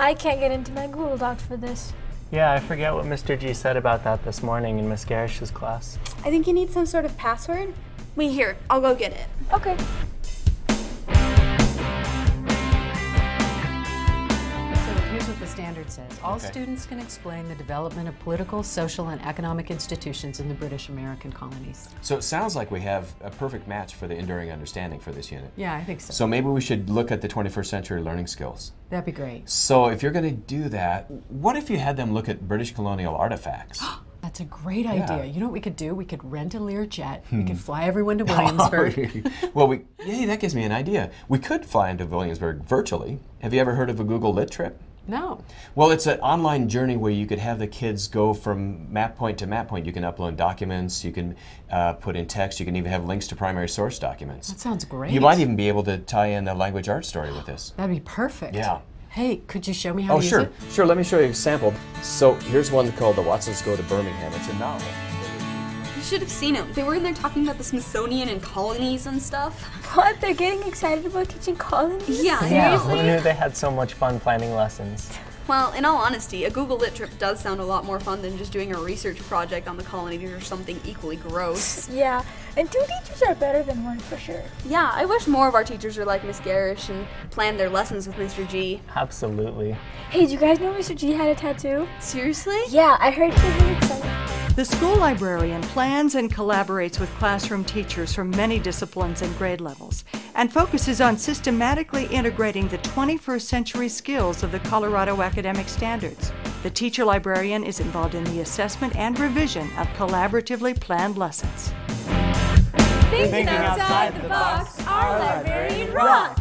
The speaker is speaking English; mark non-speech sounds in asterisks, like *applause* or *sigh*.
I can't get into my Google Docs for this. Yeah, I forget what Mr. G said about that this morning in Miss Garish's class. I think you need some sort of password. Wait here, I'll go get it. Okay. Says. All Okay. students can explain the development of political, social, and economic institutions in the British American colonies. So it sounds like we have a perfect match for the enduring understanding for this unit. Yeah, I think so. So maybe we should look at the 21st century learning skills. That'd be great. So if you're going to do that, what if you had them look at British colonial artifacts? *gasps* That's a great idea. Yeah. You know what we could do? We could rent a Learjet. We Hmm. could fly everyone to *laughs* Williamsburg. *laughs* well, we yay, that gives me an idea. We could fly into Williamsburg virtually. Have you ever heard of a Google Lit trip? No. Well, it's an online journey where you could have the kids go from map point to map point. You can upload documents, you can uh, put in text, you can even have links to primary source documents. That sounds great. You might even be able to tie in the language arts story with this. That'd be perfect. Yeah. Hey, could you show me how Oh, to sure. use it? Sure, let me show you a sample. So here's one called The Watsons Go to Birmingham. It's a novel. You should have seen it. They were in there talking about the Smithsonian and colonies and stuff. What? They're getting excited about teaching colonies? Yeah, Yeah, seriously? who knew they had so much fun planning lessons? Well, in all honesty, a Google Lit trip does sound a lot more fun than just doing a research project on the colonies or something equally gross. *laughs* Yeah, and two teachers are better than one for sure. yeah, I wish more of our teachers were like Miss Garish and planned their lessons with Mr. G. Absolutely. Hey, do you guys know Mr. G had a tattoo? Seriously? Yeah, I heard he was excited. The school librarian plans and collaborates with classroom teachers from many disciplines and grade levels and focuses on systematically integrating the 21st century skills of the Colorado academic standards. The teacher librarian is involved in the assessment and revision of collaboratively planned lessons. Thinking outside the box, our librarian rocks.